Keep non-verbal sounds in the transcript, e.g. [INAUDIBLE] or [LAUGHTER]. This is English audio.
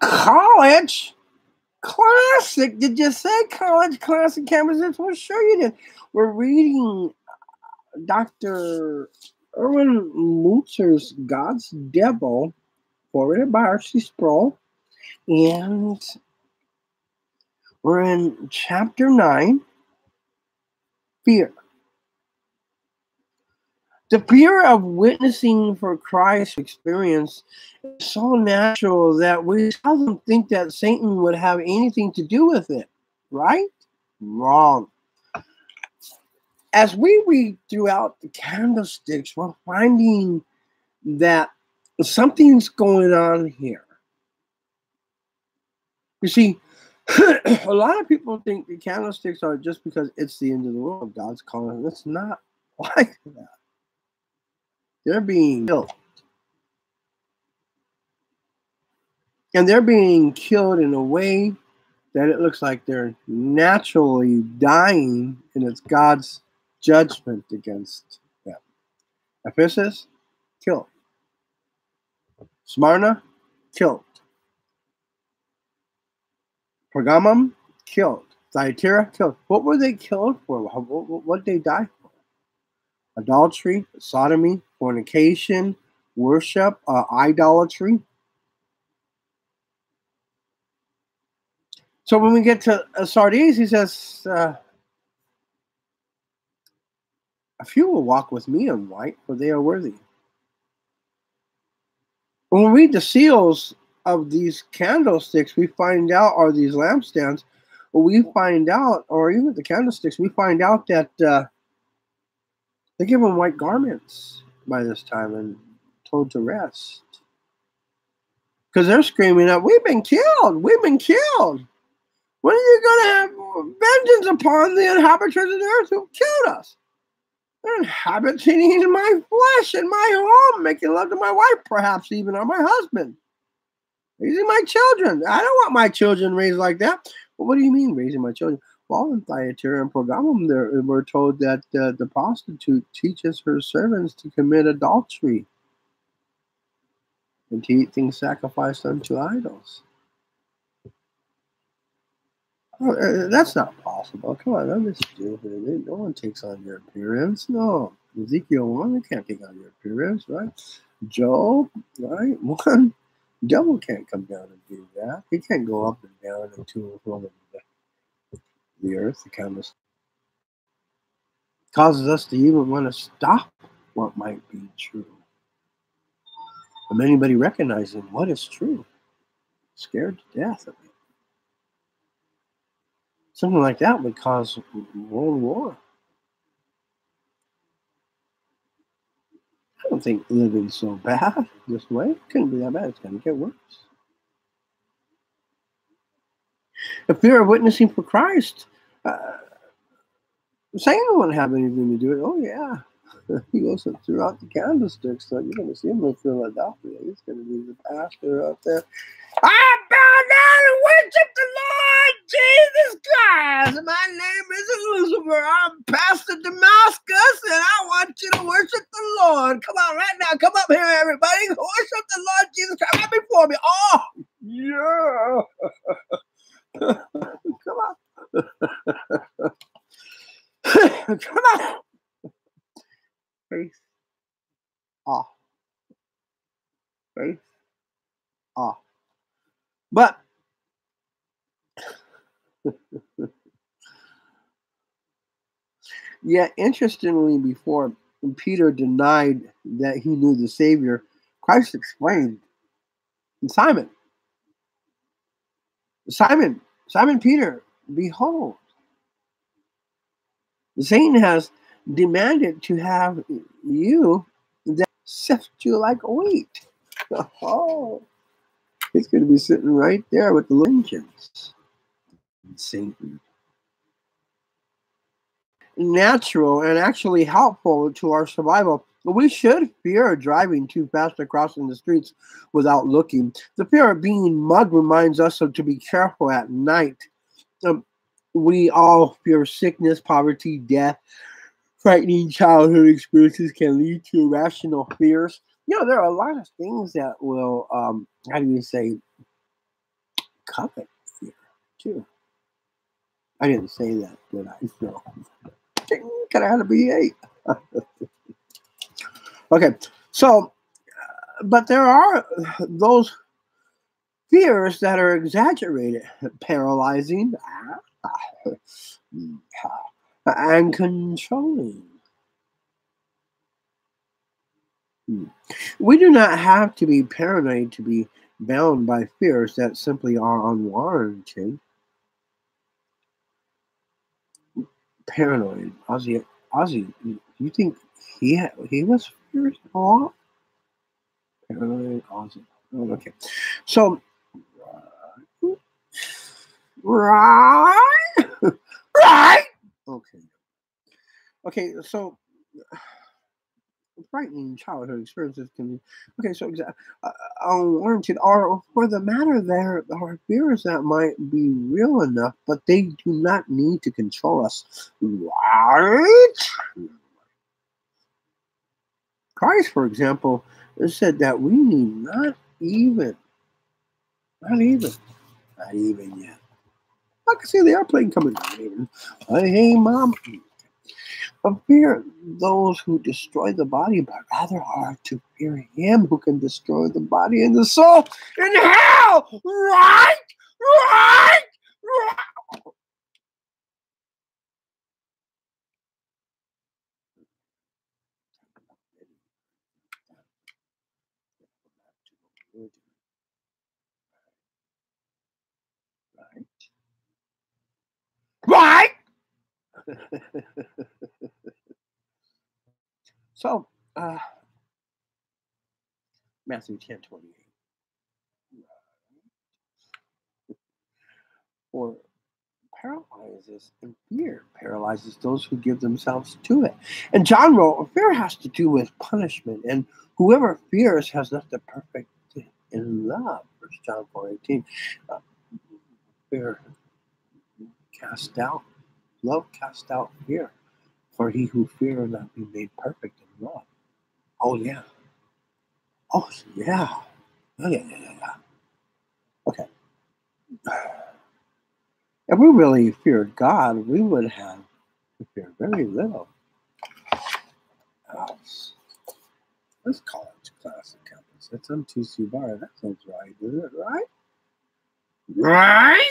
college classic. Did you say college classic campuses? Well, sure you did. We're reading uh, Dr. Erwin Lutzer's God's Devil, forwarded by R.C. Sproul. And we're in chapter 9 Fear. The fear of witnessing for Christ's experience is so natural that we seldom think that Satan would have anything to do with it, right? Wrong. As we read throughout the candlesticks, we're finding that something's going on here. You see, [CLEARS THROAT] a lot of people think the candlesticks are just because it's the end of the world. God's calling. It's not [LAUGHS] like that. They're being killed. And they're being killed in a way that it looks like they're naturally dying, and it's God's judgment against them. Ephesus, killed. Smyrna, killed. Pergamum, killed. Thyatira, killed. What were they killed for? What, did they die for? Adultery, sodomy, fornication, worship, uh, idolatry. So when we get to uh, Sardis, he says, uh, A few will walk with me in white, for they are worthy. When we read the seals of these candlesticks, we find out, or these lampstands, we find out, or even the candlesticks, we find out that uh, they give them white garments by this time and told to rest. Because they're screaming out, We've been killed! We've been killed! When are you going to have vengeance upon the inhabitants of the earth who killed us? They're inhabiting in my flesh, in my home, making love to my wife, perhaps even, or my husband. Raising my children. I don't want my children raised like that. Well, what do you mean, raising my children? Well, in Thyatira and Pergamum, there, we're told that uh, the prostitute teaches her servants to commit adultery and to eat things sacrificed unto idols. Uh, that's not possible. Come on, I'm just stupid. No one takes on your appearance. No. Ezekiel 1, they can't take on your appearance, right? Job, right? [LAUGHS] One devil can't come down and do that. He can't go up and down into and from the, the earth. It kind of causes us to even want to stop what might be true. From anybody recognizing what is true, scared to death of it. Something like that would cause world war. I don't think living's so bad this way. It couldn't be that bad. It's going to get worse. The fear of witnessing for Christ, uh, Satan wouldn't have anything to do with it. Oh, yeah. [LAUGHS] he goes throughout the candlesticks, so you're going to see him in Philadelphia. He's going to be the pastor out there. I bow down and worship the Lord Jesus Christ. My name is Lucifer. I'm Pastor Damascus, and I want you to worship the Lord. Come on, right now. Come up here, everybody. Worship the Lord Jesus Christ right before me. Oh, yeah. [LAUGHS] Come on. Come on. Face off. Face off. But [LAUGHS] yeah, interestingly, before Peter denied that he knew the Savior, Christ explained, Simon, Simon, Simon Peter, behold, Satan has demanded to have you that sift you like wheat. [LAUGHS] Oh, he's going to be sitting right there with the lynchings. Satan. Natural and actually helpful to our survival. We should fear driving too fast or crossing the streets without looking. The fear of being mugged reminds us of to be careful at night. Um, we all fear sickness, poverty, death, frightening childhood experiences can lead to irrational fears. You know, there are a lot of things that will, um, how do you say, covet fear too. I didn't say that, did I? No. Could I had to be okay, so, uh, but there are those fears that are exaggerated, paralyzing, and controlling. Hmm. We do not have to be paranoid to be bound by fears that simply are unwarranted. Paranoid, Ozzy. Ozzy, you think he had, he was feared a lot? Paranoid, Ozzy. Oh, okay, so right, right. [LAUGHS] Okay, okay, so frightening childhood experiences can be okay. So uh, unwarranted, or for the matter, there are fears that might be real enough, but they do not need to control us. Right? Christ, for example, said that we need not even, not even, not even yet. I can see the airplane coming. Hey, mom of fear those who destroy the body, but rather are to fear him who can destroy the body and the soul in hell. Right? right. Right? [LAUGHS] so, uh, Matthew 10 28. Or paralyzes and fear paralyzes those who give themselves to it. And John wrote, fear has to do with punishment, and whoever fears has not the perfect in love. First John 4 18. Uh, fear cast out Love cast out fear, for he who fear not be made perfect in love. Oh, yeah. Oh, yeah. Oh, yeah, yeah, yeah, yeah. Okay. [SIGHS] If we really feared God, we would have to fear very little. Else. Let's call it classic campus. That's M2C bar. That sounds right, isn't it? Right? Right?